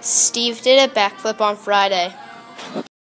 Steve did a backflip on Friday.